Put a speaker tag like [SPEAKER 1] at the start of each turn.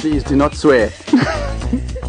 [SPEAKER 1] Please do not swear.